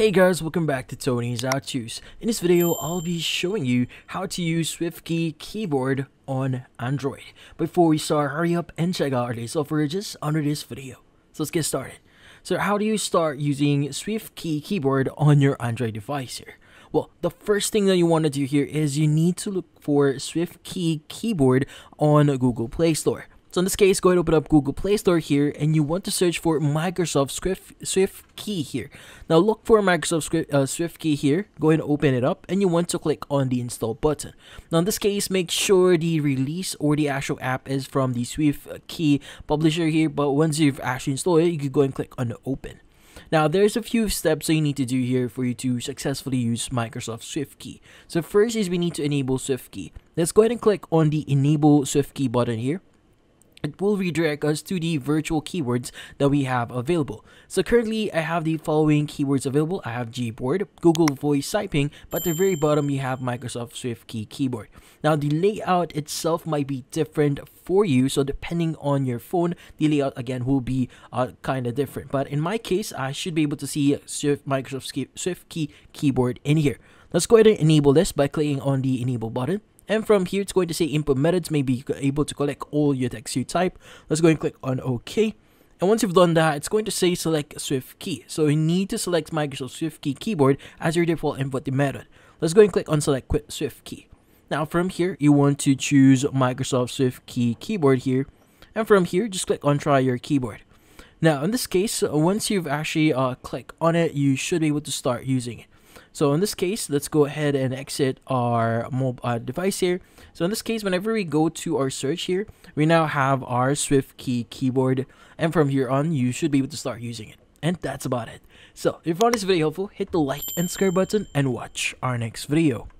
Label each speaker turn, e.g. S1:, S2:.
S1: Hey guys, welcome back to Tony's How-Tos. In this video, I'll be showing you how to use SwiftKey keyboard on Android. Before we start, hurry up and check out our list of just under this video. So let's get started. So how do you start using SwiftKey keyboard on your Android device here? Well, the first thing that you want to do here is you need to look for SwiftKey keyboard on Google Play Store. So in this case, go ahead and open up Google Play Store here and you want to search for Microsoft Swift, Swift Key here. Now look for Microsoft Swift, uh, Swift Key here. Go ahead and open it up and you want to click on the install button. Now in this case, make sure the release or the actual app is from the Swift Key publisher here. But once you've actually installed it, you can go and click on the open. Now, there's a few steps that you need to do here for you to successfully use Microsoft SwiftKey. So first is we need to enable SwiftKey. Let's go ahead and click on the Enable SwiftKey button here it will redirect us to the virtual keywords that we have available. So currently I have the following keywords available. I have Gboard, Google Voice Typing, but at the very bottom you have Microsoft Swift Key keyboard. Now the layout itself might be different for you, so depending on your phone, the layout again will be uh, kind of different. But in my case, I should be able to see Swift Microsoft SwiftKey keyboard in here. Let's go ahead and enable this by clicking on the enable button. And from here, it's going to say input methods. Maybe you're able to collect all your text you type. Let's go and click on OK. And once you've done that, it's going to say select Swift key. So you need to select Microsoft Swift key keyboard as your default input method. Let's go and click on select quit Swift key. Now from here, you want to choose Microsoft Swift key keyboard here. And from here, just click on try your keyboard. Now in this case, once you've actually uh, clicked on it, you should be able to start using it. So in this case, let's go ahead and exit our mobile uh, device here. So in this case, whenever we go to our search here, we now have our Swift key keyboard. And from here on, you should be able to start using it. And that's about it. So if you found this video helpful, hit the like and subscribe button and watch our next video.